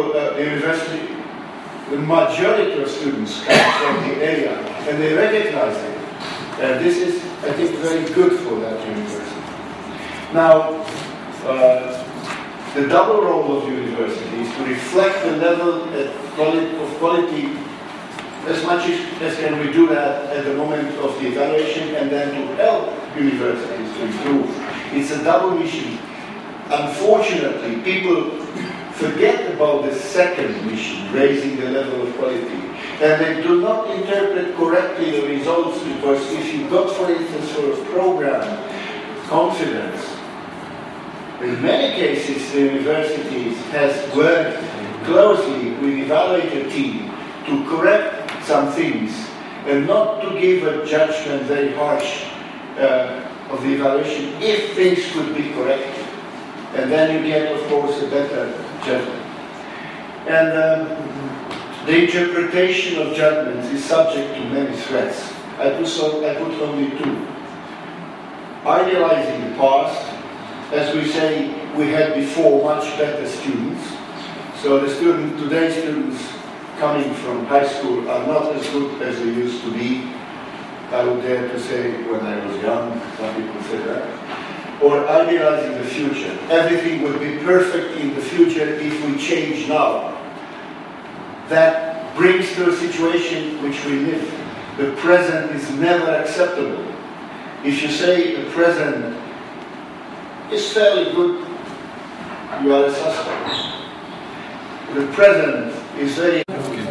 Uh, the university, the majority of students come from the area and they recognize it. And this is, I think, very good for that university. Now, uh, the double role of university is to reflect the level of quality as much as, as can we do that at the moment of the evaluation and then to help universities to improve. It's a double mission. Unfortunately, people forget about the second mission, raising the level of quality. And they do not interpret correctly the results because if you got, for instance, for a program, confidence, in many cases the university has worked closely with evaluator team to correct some things and not to give a judgment very harsh uh, of the evaluation if things could be corrected. And then you get, of course, a better judgment. And um, the interpretation of judgments is subject to many threats. I put, so, I put only two. Idealizing the past, as we say, we had before much better students. So the student, today's students coming from high school are not as good as they used to be. I would dare to say when I was young, some people say that or idealizing the future. Everything will be perfect in the future if we change now. That brings to a situation which we live. The present is never acceptable. If you say the present is fairly good, you are a suspect. The present is very... Okay.